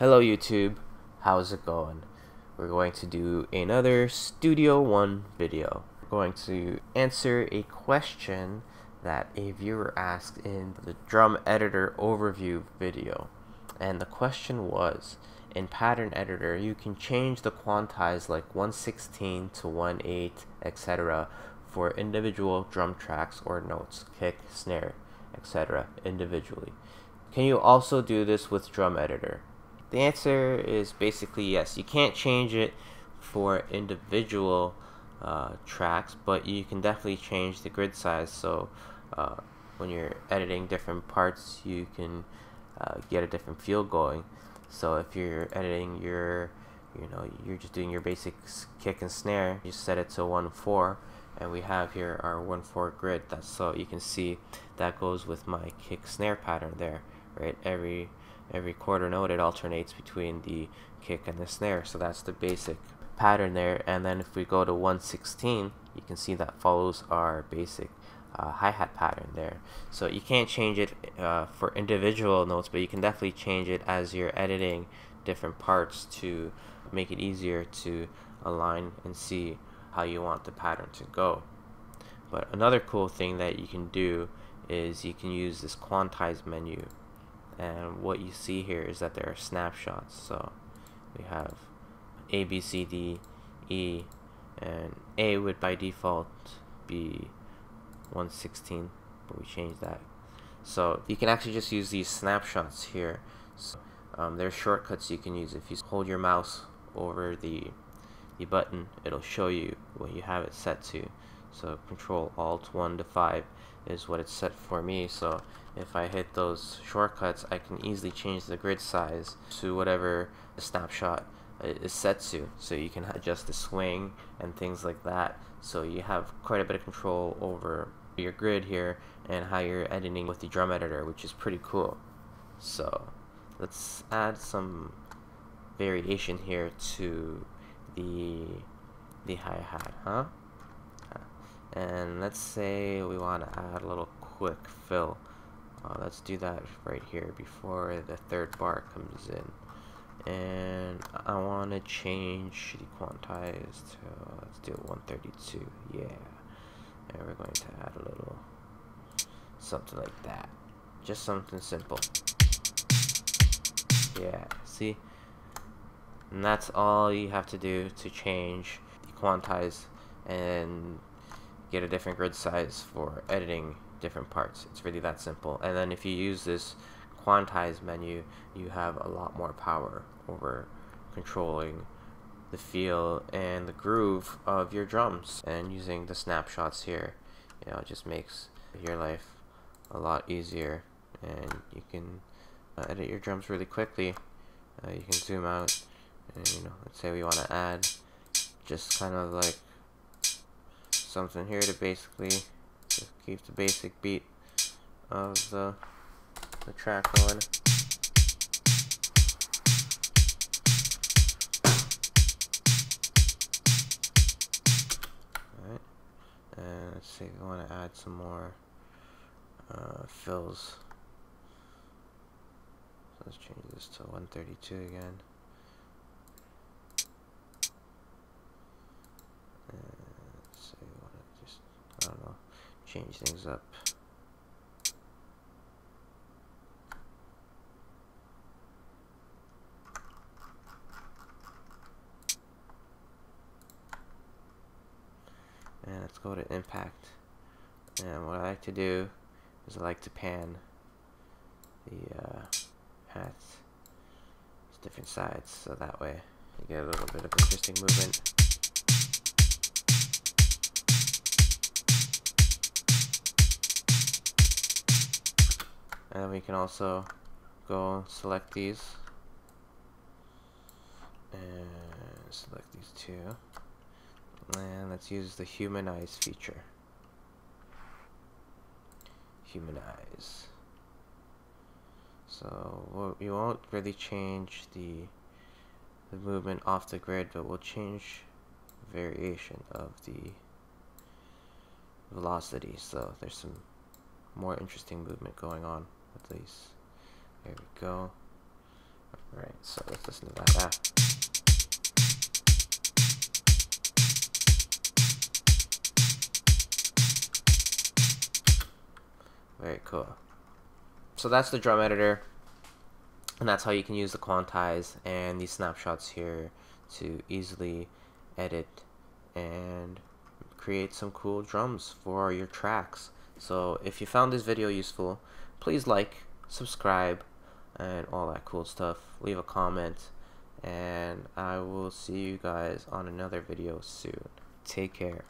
Hello YouTube, how's it going? We're going to do another Studio One video. We're going to answer a question that a viewer asked in the drum editor overview video. And the question was, in pattern editor you can change the quantize like 116 to 18 etc for individual drum tracks or notes, kick, snare, etc. individually. Can you also do this with drum editor? The answer is basically yes. You can't change it for individual uh, tracks, but you can definitely change the grid size. So uh, when you're editing different parts, you can uh, get a different feel going. So if you're editing your, you know, you're just doing your basic kick and snare, you set it to 1-4, and we have here our 1-4 grid. That's so you can see that goes with my kick snare pattern there, right? Every every quarter note it alternates between the kick and the snare. So that's the basic pattern there. And then if we go to 116 you can see that follows our basic uh, hi-hat pattern there. So you can't change it uh, for individual notes but you can definitely change it as you're editing different parts to make it easier to align and see how you want the pattern to go. But another cool thing that you can do is you can use this quantize menu and what you see here is that there are snapshots. So we have A B C D E and A would by default be 116 but we changed that. So you can actually just use these snapshots here. So, um, there's shortcuts you can use. If you hold your mouse over the the button it'll show you what you have it set to. So control alt 1 to 5 is what it's set for me. So if I hit those shortcuts I can easily change the grid size to whatever the snapshot is set to. So you can adjust the swing and things like that. So you have quite a bit of control over your grid here and how you're editing with the drum editor which is pretty cool. So let's add some variation here to the the hi-hat huh and let's say we want to add a little quick fill. Uh, let's do that right here before the third bar comes in. And I want to change the quantize to let's do 132 yeah. And we're going to add a little something like that. Just something simple. Yeah see? And that's all you have to do to change the quantize and get a different grid size for editing different parts. It's really that simple. And then if you use this quantize menu, you have a lot more power over controlling the feel and the groove of your drums and using the snapshots here you know it just makes your life a lot easier and you can uh, edit your drums really quickly uh, you can zoom out and you know let's say we want to add just kind of like something here to basically just keep the basic beat of the, the track going. Alright, and let's see, we want to add some more uh, fills. So let's change this to 132 again. Change things up. And let's go to impact. And what I like to do is I like to pan the uh, hats to different sides so that way you get a little bit of interesting movement. And we can also go select these. And select these two. And let's use the humanize feature. Humanize. So we won't really change the the movement off the grid but we'll change variation of the velocity. So there's some more interesting movement going on these. There we go. Alright, so let's listen to that now. Very cool. So that's the drum editor. And that's how you can use the quantize and these snapshots here to easily edit and create some cool drums for your tracks. So if you found this video useful, please like, subscribe, and all that cool stuff. Leave a comment, and I will see you guys on another video soon. Take care.